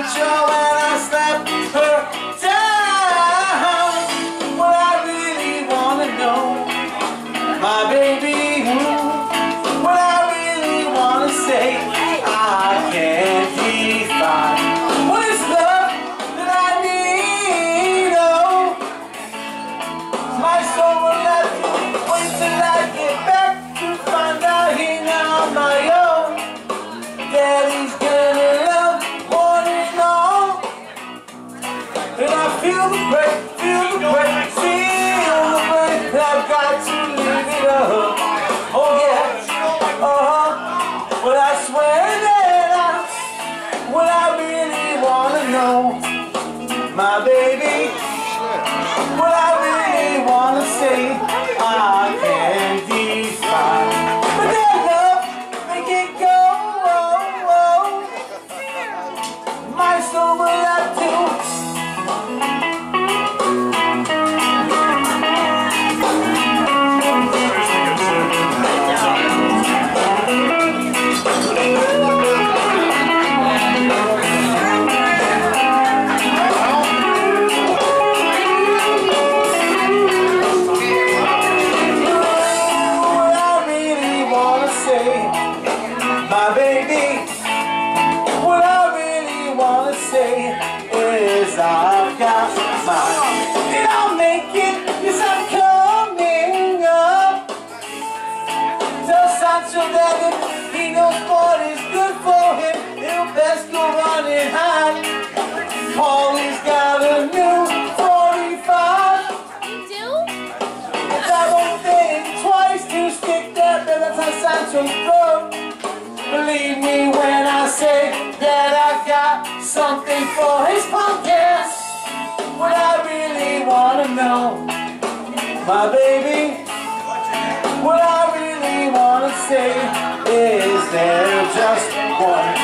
Sancho and I slapped her feel the break, feel the break, feel the break. I've got to live it up. Oh yeah, uh-huh. But I swear that I, what I really wanna know, my baby, what I really wanna say, I can't define. But that love, make it go. Oh, oh. My soul my baby. What I really wanna say is I've got mine. And I'll make it, yes I'm coming up. Tell Sancho that if he knows what is good for him, he'll best go running high. Paulie's got a new 45. You do? If I won't think twice to stick that belly on Sancho's throat. Believe me when I say that I got something for his punk ass. What I really wanna know, my baby. What I really wanna say is there just one